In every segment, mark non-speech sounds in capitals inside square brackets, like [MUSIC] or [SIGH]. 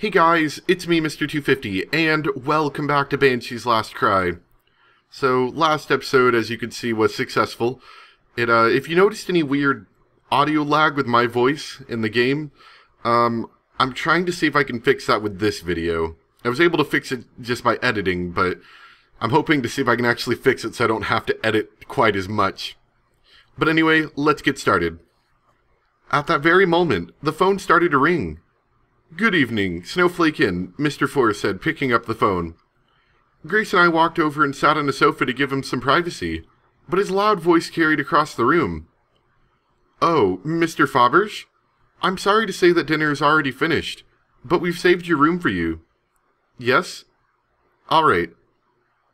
Hey guys, it's me, Mr. 250, and welcome back to Banshee's Last Cry. So, last episode, as you can see, was successful. It, uh, if you noticed any weird audio lag with my voice in the game, um, I'm trying to see if I can fix that with this video. I was able to fix it just by editing, but I'm hoping to see if I can actually fix it so I don't have to edit quite as much. But anyway, let's get started. At that very moment, the phone started to ring. Good evening, Snowflake Inn, Mr. Forrest said, picking up the phone. Grace and I walked over and sat on a sofa to give him some privacy, but his loud voice carried across the room. Oh, Mr. Faberge? I'm sorry to say that dinner is already finished, but we've saved your room for you. Yes? All right.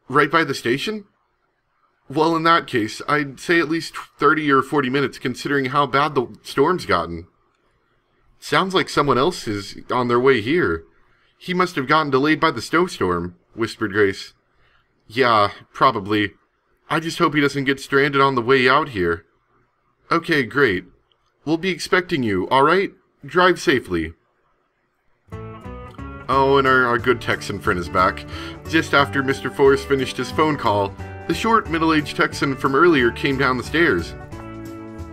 Right by the station? Well, in that case, I'd say at least 30 or 40 minutes considering how bad the storm's gotten. Sounds like someone else is on their way here. He must have gotten delayed by the snowstorm, whispered Grace. Yeah, probably. I just hope he doesn't get stranded on the way out here. Okay, great. We'll be expecting you, alright? Drive safely. Oh, and our, our good Texan friend is back. Just after Mr. Forrest finished his phone call, the short, middle-aged Texan from earlier came down the stairs.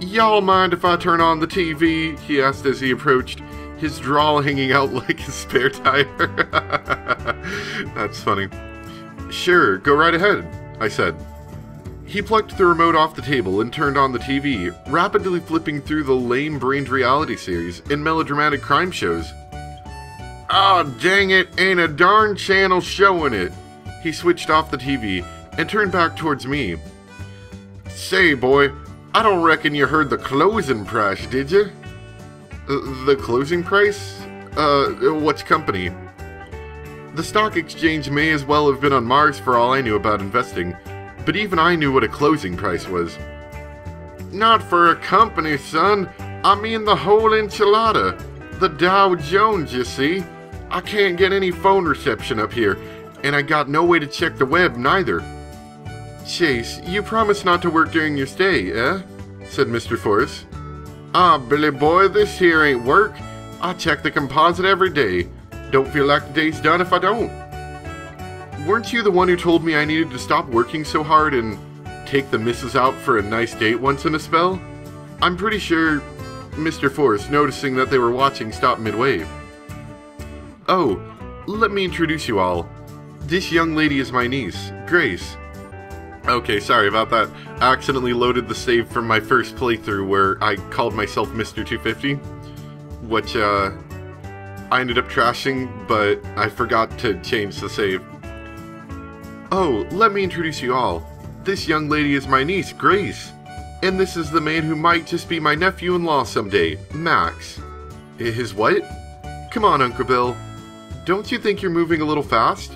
Y'all mind if I turn on the TV? he asked as he approached, his drawl hanging out [LAUGHS] like a spare tire. [LAUGHS] That's funny. Sure, go right ahead, I said. He plucked the remote off the table and turned on the TV, rapidly flipping through the lame-brained reality series and melodramatic crime shows. Ah, oh, dang it, ain't a darn channel showing it. He switched off the TV and turned back towards me. Say, boy, I don't reckon you heard the closing price, did you? Uh, the closing price? Uh, what's company? The stock exchange may as well have been on Mars for all I knew about investing, but even I knew what a closing price was. Not for a company, son. I mean the whole enchilada. The Dow Jones, you see. I can't get any phone reception up here, and I got no way to check the web neither. Chase, you promised not to work during your stay, eh? said Mr. Forrest. Ah, Billy boy, this here ain't work. I check the composite every day. Don't feel like the day's done if I don't. Weren't you the one who told me I needed to stop working so hard and take the missus out for a nice date once in a spell? I'm pretty sure Mr. Forrest, noticing that they were watching, stopped midway. Oh, let me introduce you all. This young lady is my niece, Grace. Okay, sorry about that. I accidentally loaded the save from my first playthrough where I called myself Mr. 250, which, uh, I ended up trashing, but I forgot to change the save. Oh, let me introduce you all. This young lady is my niece, Grace. And this is the man who might just be my nephew-in-law someday, Max. His what? Come on, Uncle Bill. Don't you think you're moving a little fast?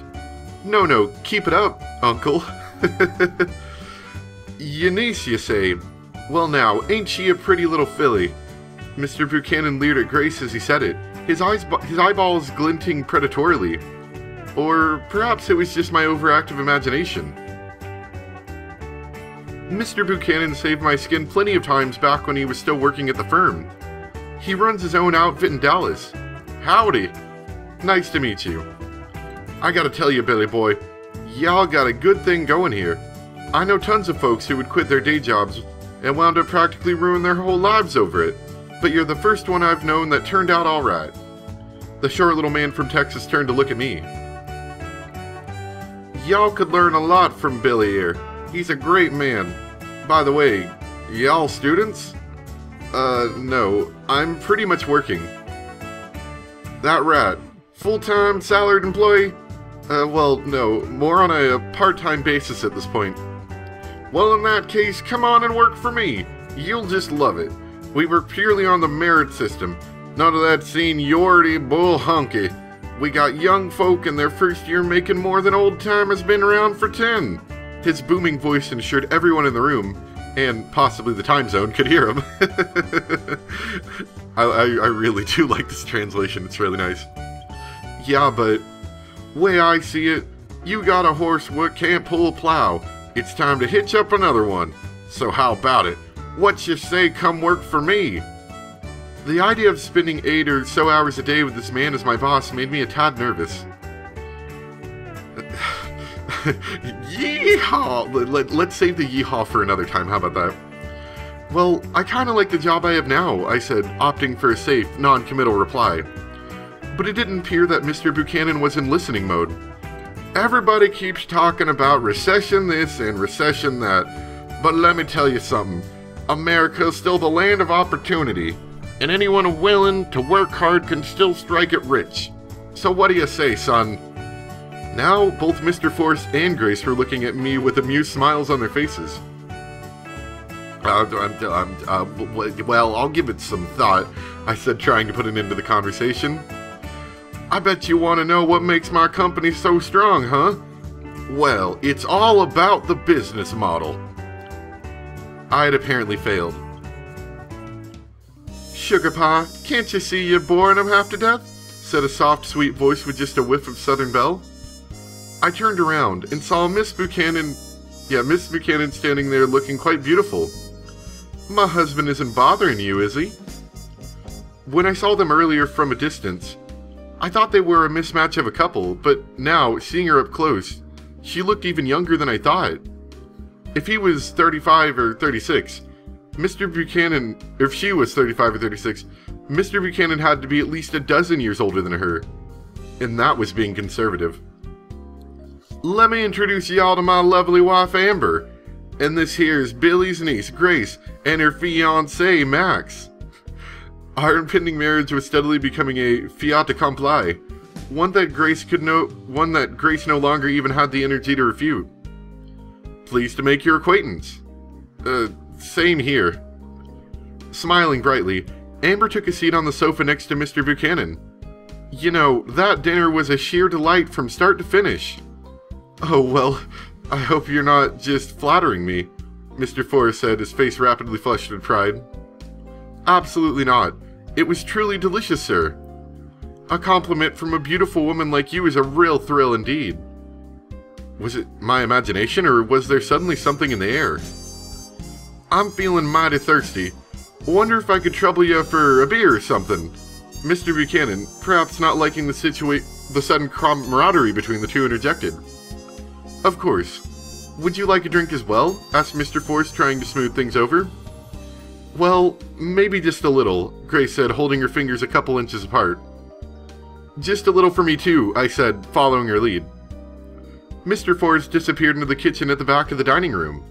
No, no, keep it up, Uncle. [LAUGHS] Your niece, you say? Well now, ain't she a pretty little filly? Mr. Buchanan leered at Grace as he said it, his, eyes, his eyeballs glinting predatorily. Or perhaps it was just my overactive imagination. Mr. Buchanan saved my skin plenty of times back when he was still working at the firm. He runs his own outfit in Dallas. Howdy! Nice to meet you. I gotta tell you, Billy boy, y'all got a good thing going here. I know tons of folks who would quit their day jobs and wound up practically ruin their whole lives over it, but you're the first one I've known that turned out alright. The short little man from Texas turned to look at me. Y'all could learn a lot from Billy here. He's a great man. By the way, y'all students? Uh, no. I'm pretty much working. That rat. Full-time salaried employee? Uh, well, no. More on a part-time basis at this point. Well, in that case, come on and work for me. You'll just love it. We work purely on the merit system. None of that seniority bull hunky. We got young folk in their first year making more than old timers been around for ten. His booming voice ensured everyone in the room, and possibly the time zone, could hear him. [LAUGHS] I, I, I really do like this translation, it's really nice. Yeah, but way I see it, you got a horse what can't pull a plow. It's time to hitch up another one. So how about it? What you say come work for me? The idea of spending eight or so hours a day with this man as my boss made me a tad nervous. [SIGHS] yeehaw! Let, let, us save the yeehaw for another time, how about that? Well, I kinda like the job I have now, I said, opting for a safe, non committal reply. But it didn't appear that Mr. Buchanan was in listening mode. Everybody keeps talking about recession this and recession that, but let me tell you something America is still the land of opportunity, and anyone willing to work hard can still strike it rich. So, what do you say, son? Now, both Mr. Forrest and Grace were looking at me with amused smiles on their faces. Uh, uh, well, I'll give it some thought, I said, trying to put an end to the conversation. I bet you want to know what makes my company so strong, huh? Well, it's all about the business model. I had apparently failed. Sugar Pie, can't you see you're boring him half to death? said a soft, sweet voice with just a whiff of Southern Belle. I turned around and saw Miss Buchanan, yeah, Miss Buchanan standing there looking quite beautiful. My husband isn't bothering you, is he? When I saw them earlier from a distance, I thought they were a mismatch of a couple, but now, seeing her up close, she looked even younger than I thought. If he was 35 or 36, Mr. Buchanan, if she was 35 or 36, Mr. Buchanan had to be at least a dozen years older than her. And that was being conservative. Let me introduce y'all to my lovely wife Amber. And this here's Billy's niece Grace and her fiance Max. Our impending marriage was steadily becoming a fiat accompli, one that Grace could no one that Grace no longer even had the energy to refute. Pleased to make your acquaintance. Uh, same here. Smiling brightly, Amber took a seat on the sofa next to Mr. Buchanan. You know, that dinner was a sheer delight from start to finish. Oh, well, I hope you're not just flattering me, Mr. Forrest said, his face rapidly flushed with pride. Absolutely not. It was truly delicious, sir. A compliment from a beautiful woman like you is a real thrill indeed. Was it my imagination, or was there suddenly something in the air? I'm feeling mighty thirsty. Wonder if I could trouble you for a beer or something. Mr. Buchanan, perhaps not liking the situa- the sudden camaraderie between the two, interjected. Of course. Would you like a drink as well? asked Mr. Forrest, trying to smooth things over. Well, maybe just a little, Grace said, holding her fingers a couple inches apart. Just a little for me too, I said, following her lead. Mr. Forrest disappeared into the kitchen at the back of the dining room.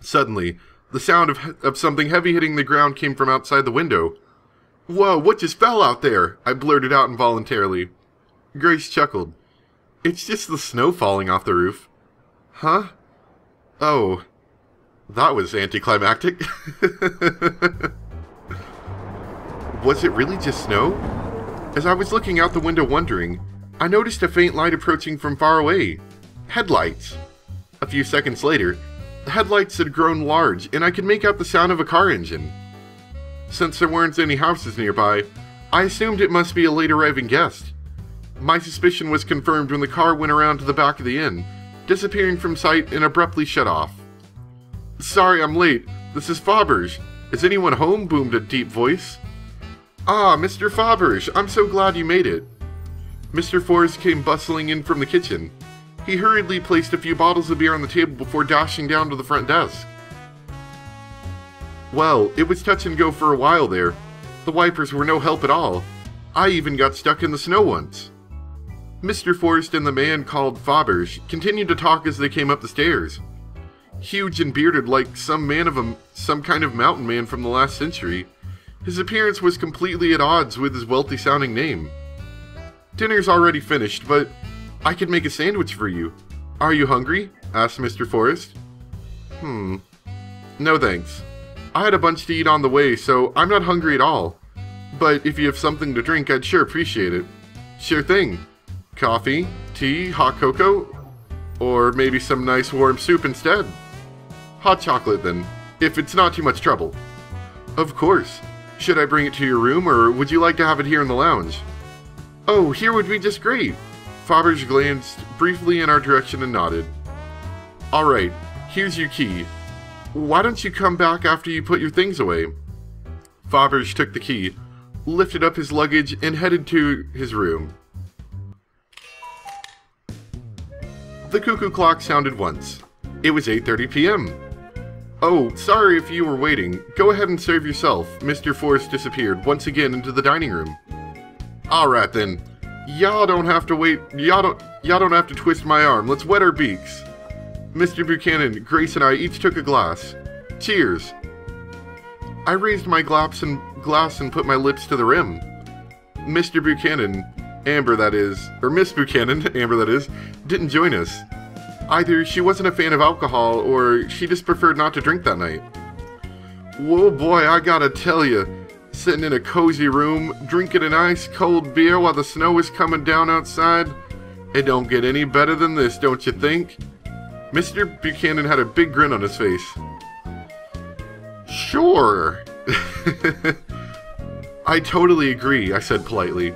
Suddenly, the sound of, of something heavy hitting the ground came from outside the window. Whoa, what just fell out there? I blurted out involuntarily. Grace chuckled. It's just the snow falling off the roof. Huh? Oh. That was anticlimactic. was it really just snow? As I was looking out the window wondering, I noticed a faint light approaching from far away. Headlights. A few seconds later, the headlights had grown large and I could make out the sound of a car engine. Since there weren't any houses nearby, I assumed it must be a late arriving guest. My suspicion was confirmed when the car went around to the back of the inn, disappearing from sight and abruptly shut off. Sorry I'm late. This is Faberge. Is anyone home? boomed a deep voice. Ah, Mr. Faberge, I'm so glad you made it. Mr. Forrest came bustling in from the kitchen. He hurriedly placed a few bottles of beer on the table before dashing down to the front desk. Well, it was touch and go for a while there. The wipers were no help at all. I even got stuck in the snow once. Mr. Forrest and the man called Faberge continued to talk as they came up the stairs. Huge and bearded like some man of a some kind of mountain man from the last century, his appearance was completely at odds with his wealthy sounding name. Dinner's already finished, but I could make a sandwich for you. Are you hungry? asked Mr. Forrest. Hmm. No thanks. I had a bunch to eat on the way, so I'm not hungry at all. But if you have something to drink, I'd sure appreciate it. Sure thing, Coffee, tea, hot cocoa, or maybe some nice warm soup instead. Hot chocolate, then, if it's not too much trouble. Of course. Should I bring it to your room, or would you like to have it here in the lounge? Oh, here would be just great. Faberge glanced briefly in our direction and nodded. Alright, here's your key. Why don't you come back after you put your things away? Faberge took the key, lifted up his luggage, and headed to his room. The cuckoo clock sounded once. It was 8.30 p.m. Oh, sorry if you were waiting. Go ahead and serve yourself. Mr. Forrest disappeared once again into the dining room. Alright then. Y'all don't have to wait. Y'all don't, y'all don't have to twist my arm. Let's wet our beaks. Mr. Buchanan, Grace, and I each took a glass. Cheers. I raised my glass and, glass and put my lips to the rim. Mr. Buchanan, Amber that is, or Miss Buchanan, [LAUGHS] Amber that is, didn't join us. Either she wasn't a fan of alcohol, or she just preferred not to drink that night. Whoa boy, I gotta tell you, sitting in a cozy room, drinking an ice cold beer while the snow is coming down outside, it don't get any better than this, don't you think? Mr. Buchanan had a big grin on his face. Sure. [LAUGHS] I totally agree, I said politely.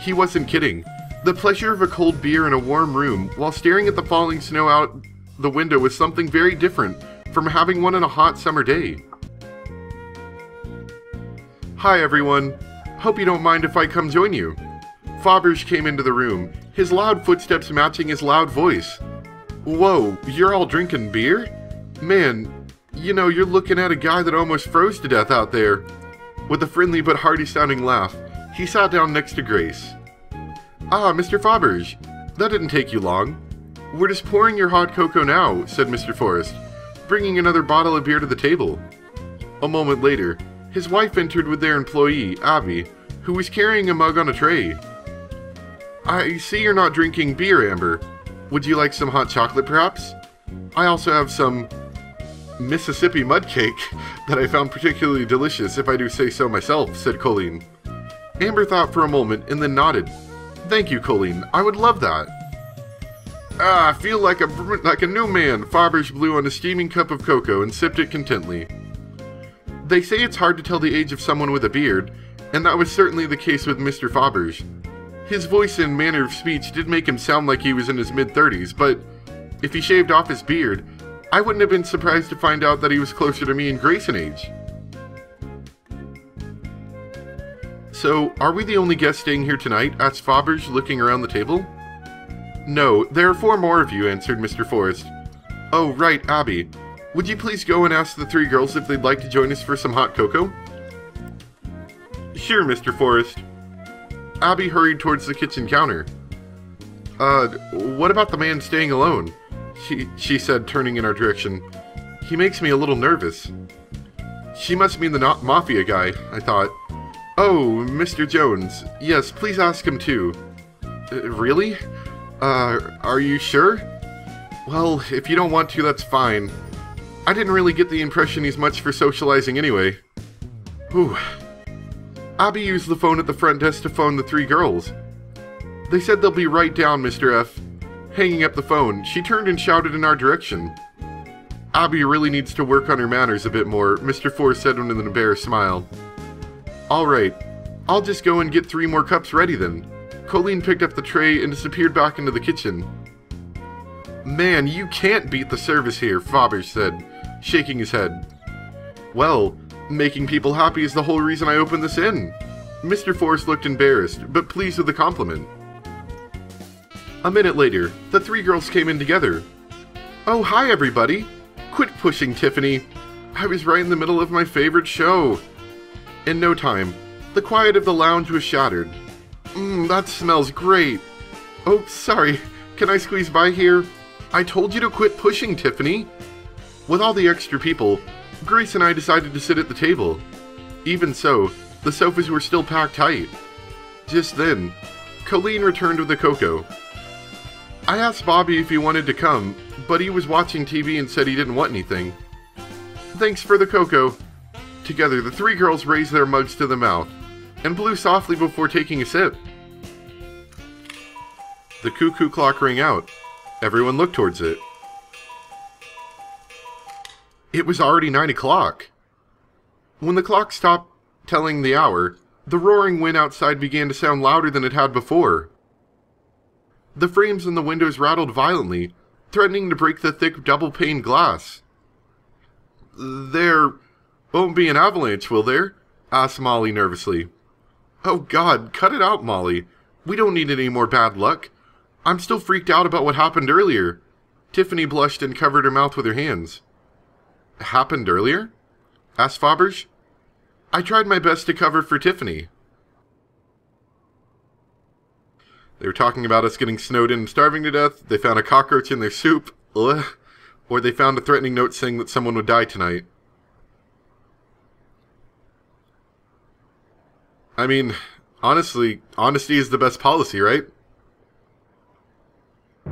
He wasn't kidding. The pleasure of a cold beer in a warm room while staring at the falling snow out the window was something very different from having one on a hot summer day. Hi everyone. Hope you don't mind if I come join you. Faberge came into the room, his loud footsteps matching his loud voice. Whoa, you're all drinking beer? Man, you know, you're looking at a guy that almost froze to death out there. With a friendly but hearty sounding laugh, he sat down next to Grace. Ah, Mr. Faberge, that didn't take you long. We're just pouring your hot cocoa now, said Mr. Forrest, bringing another bottle of beer to the table. A moment later, his wife entered with their employee, Abby, who was carrying a mug on a tray. I see you're not drinking beer, Amber. Would you like some hot chocolate, perhaps? I also have some Mississippi mud cake [LAUGHS] that I found particularly delicious, if I do say so myself, said Colleen. Amber thought for a moment and then nodded. Thank you, Colleen. I would love that. Ah, I feel like a like a new man. Faberge blew on a steaming cup of cocoa and sipped it contently. They say it's hard to tell the age of someone with a beard, and that was certainly the case with Mr. Faberge. His voice and manner of speech did make him sound like he was in his mid-30s, but if he shaved off his beard, I wouldn't have been surprised to find out that he was closer to me in age. So, are we the only guests staying here tonight? asked Faberge, looking around the table. No, there are four more of you, answered Mr. Forrest. Oh, right, Abby. Would you please go and ask the three girls if they'd like to join us for some hot cocoa? Sure, Mr. Forrest. Abby hurried towards the kitchen counter. Uh, what about the man staying alone? She, she said, turning in our direction. He makes me a little nervous. She must mean the not mafia guy, I thought. Oh, Mr. Jones. Yes, please ask him too. Uh, really? Uh, are you sure? Well, if you don't want to, that's fine. I didn't really get the impression he's much for socializing anyway. Whew. Abby used the phone at the front desk to phone the three girls. They said they'll be right down, Mr. F. Hanging up the phone, she turned and shouted in our direction. Abby really needs to work on her manners a bit more, Mr. Four said with an embarrassed smile. Alright, I'll just go and get three more cups ready then. Colleen picked up the tray and disappeared back into the kitchen. Man, you can't beat the service here, Faberge said, shaking his head. Well, making people happy is the whole reason I opened this inn. Mr. Forrest looked embarrassed, but pleased with the compliment. A minute later, the three girls came in together. Oh, hi everybody! Quit pushing, Tiffany. I was right in the middle of my favorite show. In no time, the quiet of the lounge was shattered. Mmm, that smells great. Oh, sorry. Can I squeeze by here? I told you to quit pushing, Tiffany. With all the extra people, Grace and I decided to sit at the table. Even so, the sofas were still packed tight. Just then, Colleen returned with the cocoa. I asked Bobby if he wanted to come, but he was watching TV and said he didn't want anything. Thanks for the cocoa, Together, the three girls raised their mugs to the mouth and blew softly before taking a sip. The cuckoo clock rang out. Everyone looked towards it. It was already nine o'clock. When the clock stopped telling the hour, the roaring wind outside began to sound louder than it had before. The frames in the windows rattled violently, threatening to break the thick double-paned glass. There won't be an avalanche, will there? asked Molly nervously. Oh god, cut it out, Molly. We don't need any more bad luck. I'm still freaked out about what happened earlier. Tiffany blushed and covered her mouth with her hands. Happened earlier? asked Faberge. I tried my best to cover for Tiffany. They were talking about us getting snowed in and starving to death. They found a cockroach in their soup. Ugh. Or they found a threatening note saying that someone would die tonight. I mean, honestly, honesty is the best policy, right? [LAUGHS]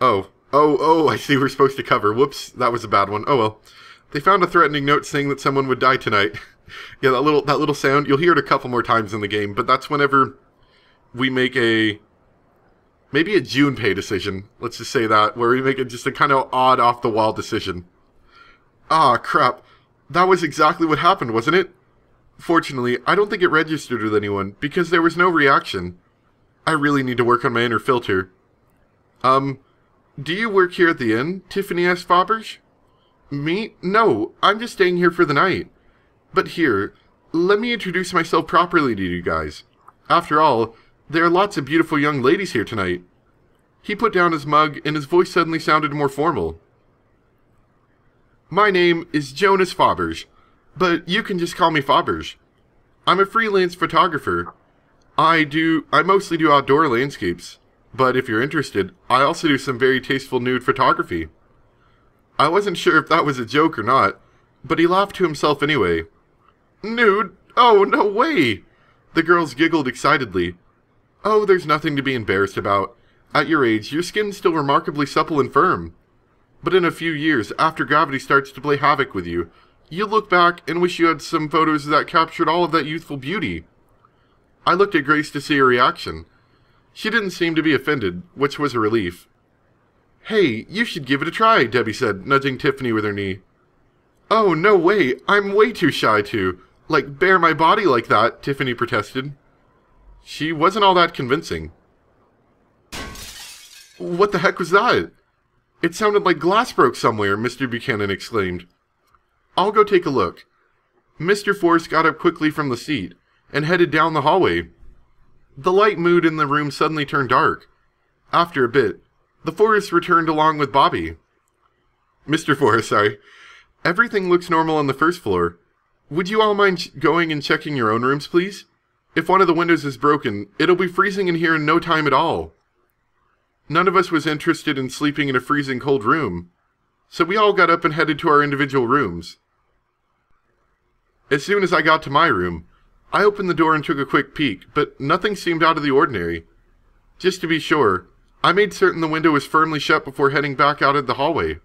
oh. Oh, oh, I see we're supposed to cover. Whoops, that was a bad one. Oh well. They found a threatening note saying that someone would die tonight. [LAUGHS] yeah, that little that little sound, you'll hear it a couple more times in the game, but that's whenever we make a maybe a June pay decision. Let's just say that, where we make it just a kind of odd off the wall decision. Ah, crap. That was exactly what happened, wasn't it? Fortunately, I don't think it registered with anyone, because there was no reaction. I really need to work on my inner filter. Um, do you work here at the inn? Tiffany asked Faberge. Me? No, I'm just staying here for the night. But here, let me introduce myself properly to you guys. After all, there are lots of beautiful young ladies here tonight. He put down his mug, and his voice suddenly sounded more formal. My name is Jonas Faberge, but you can just call me Faberge. I'm a freelance photographer. I do, I mostly do outdoor landscapes. But if you're interested, I also do some very tasteful nude photography. I wasn't sure if that was a joke or not, but he laughed to himself anyway. Nude? Oh, no way! The girls giggled excitedly. Oh, there's nothing to be embarrassed about. At your age, your skin's still remarkably supple and firm. But in a few years, after gravity starts to play havoc with you, you'll look back and wish you had some photos that captured all of that youthful beauty. I looked at Grace to see her reaction. She didn't seem to be offended, which was a relief. Hey, you should give it a try, Debbie said, nudging Tiffany with her knee. Oh, no way, I'm way too shy to, like, bare my body like that, Tiffany protested. She wasn't all that convincing. What the heck was that? It sounded like glass broke somewhere, Mr. Buchanan exclaimed. I'll go take a look. Mr. Forrest got up quickly from the seat and headed down the hallway, the light mood in the room suddenly turned dark. After a bit, the Forrest returned along with Bobby. Mr. Forrest, sorry. Everything looks normal on the first floor. Would you all mind going and checking your own rooms, please? If one of the windows is broken, it'll be freezing in here in no time at all. None of us was interested in sleeping in a freezing cold room, so we all got up and headed to our individual rooms. As soon as I got to my room, I opened the door and took a quick peek, but nothing seemed out of the ordinary. Just to be sure, I made certain the window was firmly shut before heading back out of the hallway.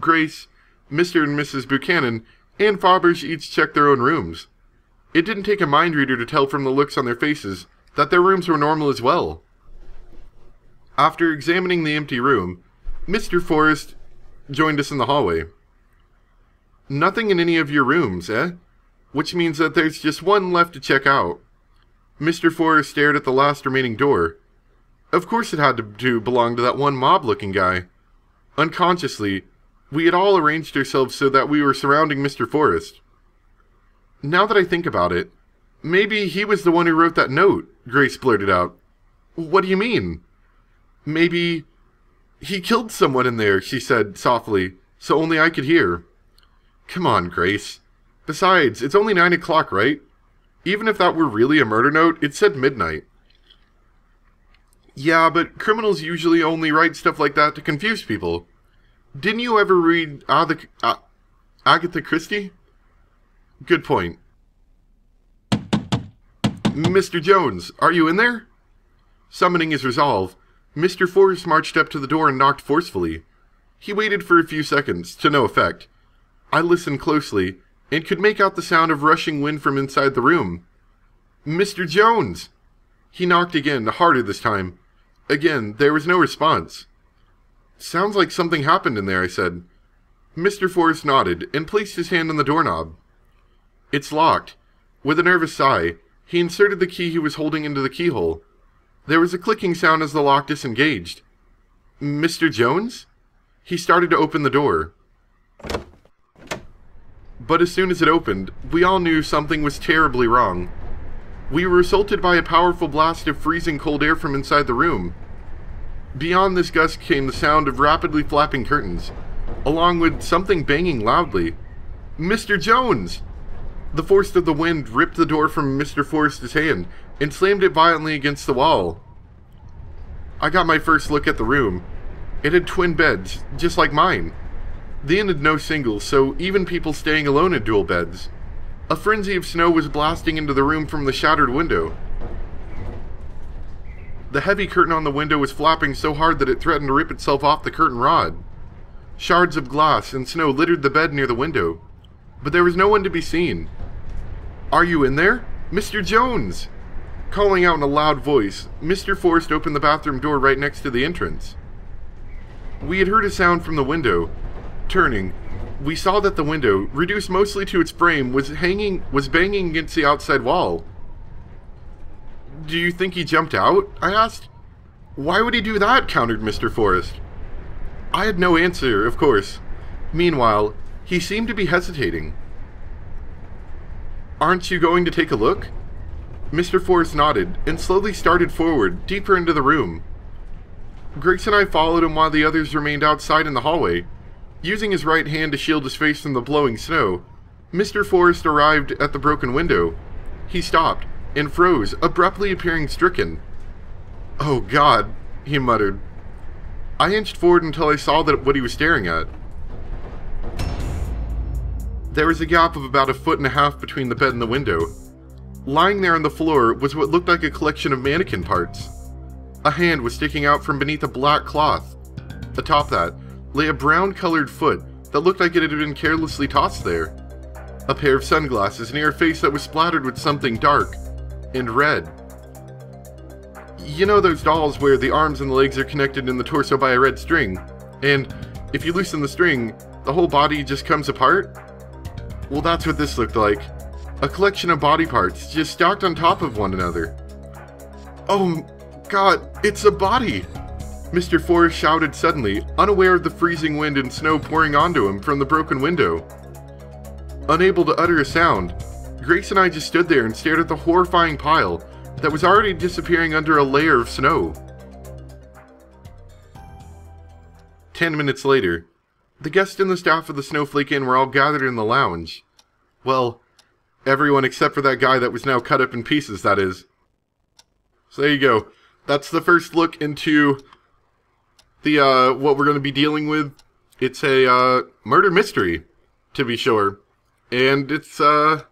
Grace, Mr. and Mrs. Buchanan, and Faberge each checked their own rooms. It didn't take a mind reader to tell from the looks on their faces that their rooms were normal as well. After examining the empty room, Mr. Forrest joined us in the hallway. Nothing in any of your rooms, eh? which means that there's just one left to check out. Mr. Forrest stared at the last remaining door. Of course it had to, belong to that one mob-looking guy. Unconsciously, we had all arranged ourselves so that we were surrounding Mr. Forrest. Now that I think about it, maybe he was the one who wrote that note, Grace blurted out. What do you mean? Maybe he killed someone in there, she said softly, so only I could hear. Come on, Grace. Besides, it's only 9 o'clock, right? Even if that were really a murder note, it said midnight. Yeah, but criminals usually only write stuff like that to confuse people. Didn't you ever read Ag- Agatha Christie? Good point. Mr. Jones, are you in there? Summoning his resolve, Mr. Forrest marched up to the door and knocked forcefully. He waited for a few seconds, to no effect. I listened closely and could make out the sound of rushing wind from inside the room. Mr. Jones! He knocked again, harder this time. Again, there was no response. Sounds like something happened in there, I said. Mr. Forrest nodded and placed his hand on the doorknob. It's locked. With a nervous sigh, he inserted the key he was holding into the keyhole. There was a clicking sound as the lock disengaged. Mr. Jones? He started to open the door. But as soon as it opened, we all knew something was terribly wrong. We were assaulted by a powerful blast of freezing cold air from inside the room. Beyond this gust came the sound of rapidly flapping curtains, along with something banging loudly. Mr. Jones! The force of the wind ripped the door from Mr. Forrest's hand and slammed it violently against the wall. I got my first look at the room. It had twin beds, just like mine. The inn had no singles, so even people staying alone had dual beds. A frenzy of snow was blasting into the room from the shattered window. The heavy curtain on the window was flapping so hard that it threatened to rip itself off the curtain rod. Shards of glass and snow littered the bed near the window, but there was no one to be seen. Are you in there? Mr. Jones! Calling out in a loud voice, Mr. Forrest opened the bathroom door right next to the entrance. We had heard a sound from the window. Turning, we saw that the window, reduced mostly to its frame, was hanging was banging against the outside wall. Do you think he jumped out? I asked. Why would he do that? countered Mr. Forrest. I had no answer, of course. Meanwhile, he seemed to be hesitating. Aren't you going to take a look? Mr. Forrest nodded and slowly started forward, deeper into the room. Grace and I followed him while the others remained outside in the hallway. Using his right hand to shield his face from the blowing snow, Mr. Forrest arrived at the broken window. He stopped and froze, abruptly appearing stricken. Oh God, he muttered. I inched forward until I saw that what he was staring at. There was a gap of about a foot and a half between the bed and the window. Lying there on the floor was what looked like a collection of mannequin parts. A hand was sticking out from beneath a black cloth. Atop that lay a brown colored foot that looked like it had been carelessly tossed there. A pair of sunglasses near a face that was splattered with something dark and red. You know those dolls where the arms and the legs are connected in the torso by a red string, and if you loosen the string, the whole body just comes apart? Well, that's what this looked like. A collection of body parts, just stacked on top of one another. Oh, God, it's a body! Mr. Forrest shouted suddenly, unaware of the freezing wind and snow pouring onto him from the broken window. Unable to utter a sound, Grace and I just stood there and stared at the horrifying pile that was already disappearing under a layer of snow. Ten minutes later, the guests and the staff of the Snowflake Inn were all gathered in the lounge. Well, everyone except for that guy that was now cut up in pieces, that is. So there you go. That's the first look into the uh, what we're going to be dealing with. It's a uh, murder mystery, to be sure, and it's uh,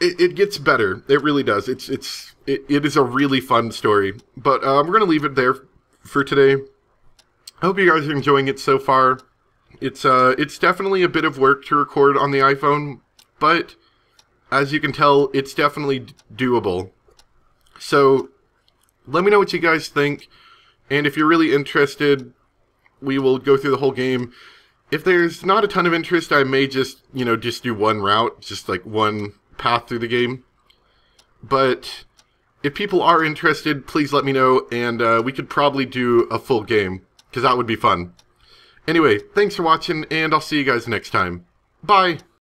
it, it gets better. It really does. It's it's it, it is a really fun story. But uh, we're going to leave it there for today. I hope you guys are enjoying it so far. It's uh it's definitely a bit of work to record on the iPhone, but as you can tell, it's definitely doable. So let me know what you guys think, and if you're really interested, we will go through the whole game. If there's not a ton of interest, I may just, you know, just do one route, just like one path through the game. But if people are interested, please let me know, and uh, we could probably do a full game, because that would be fun. Anyway, thanks for watching, and I'll see you guys next time. Bye!